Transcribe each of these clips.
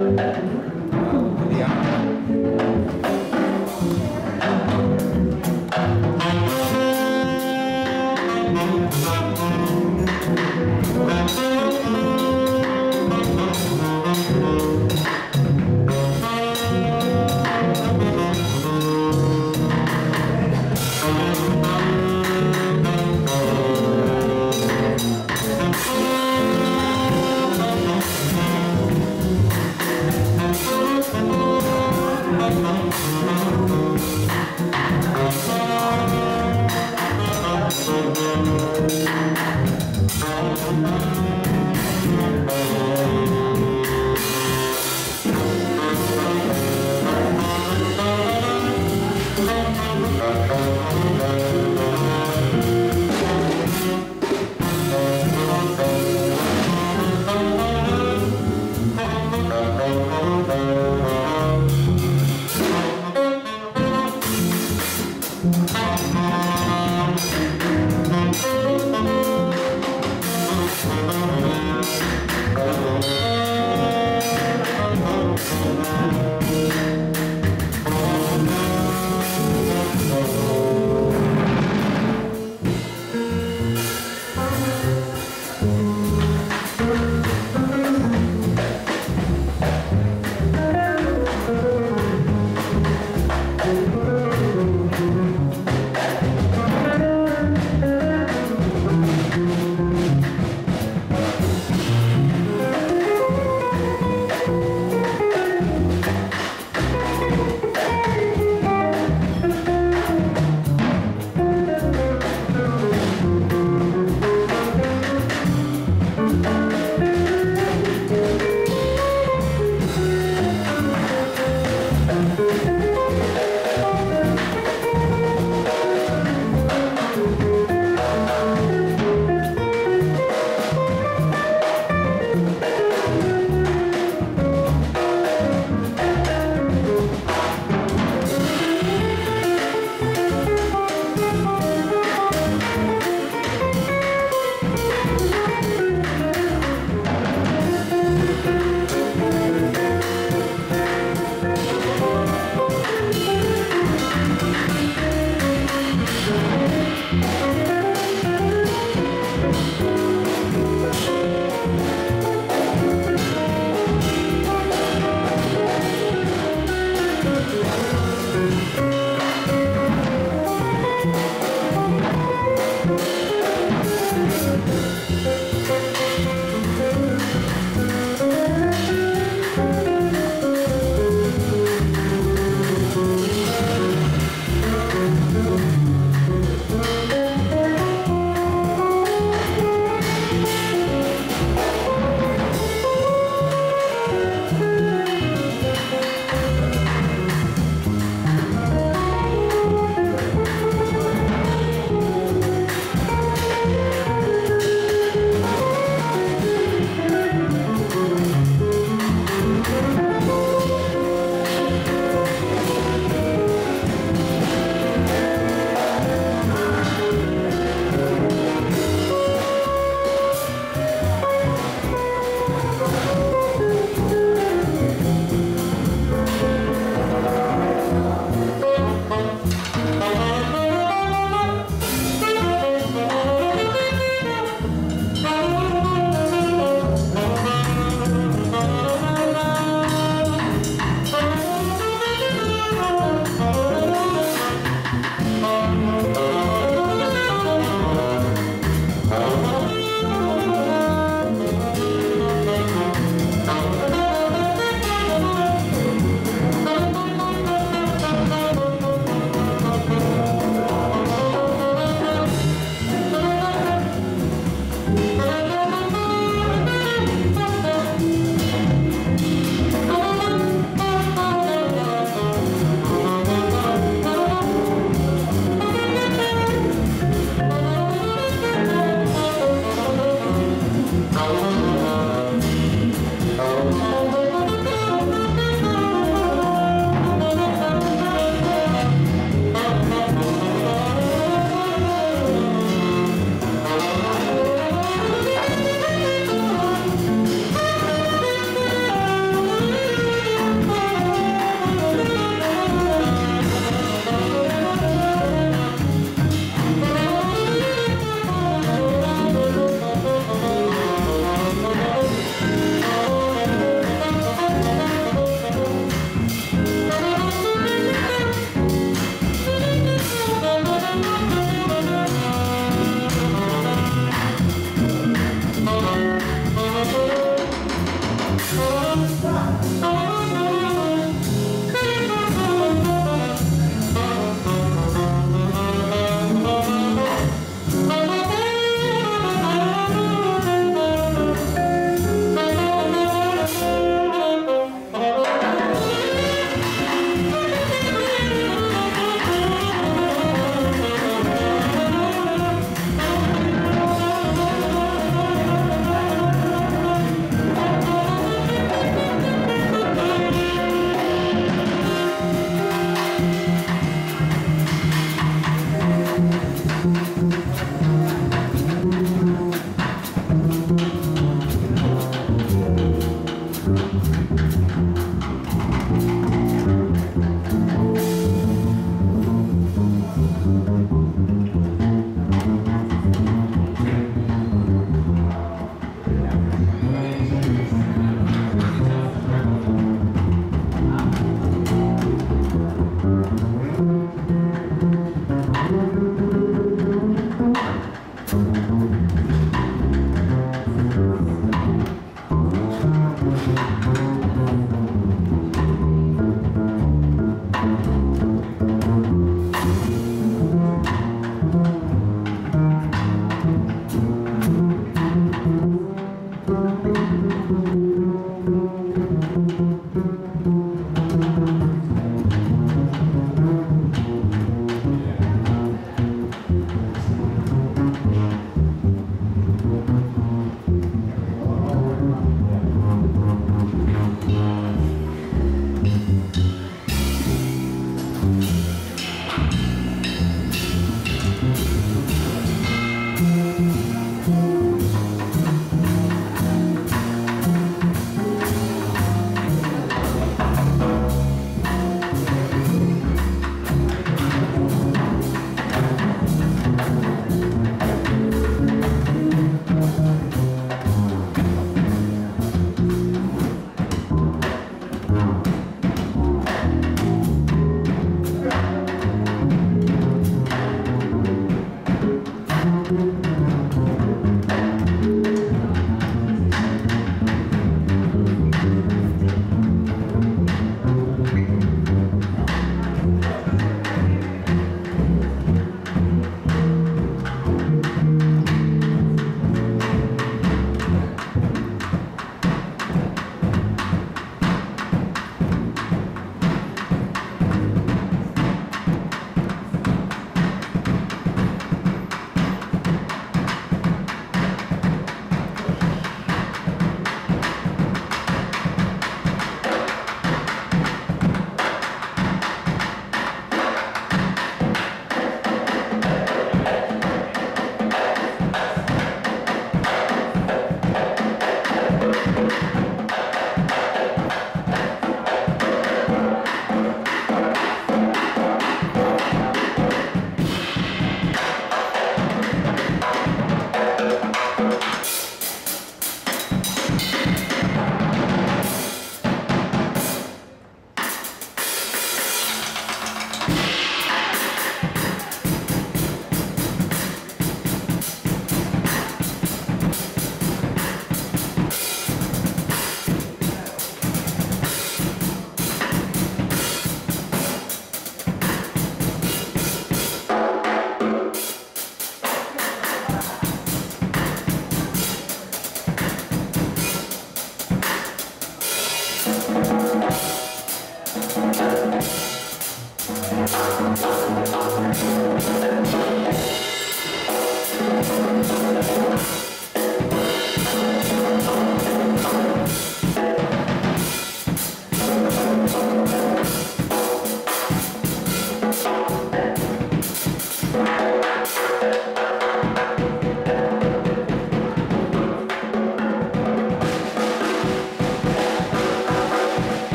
Música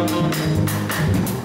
はい。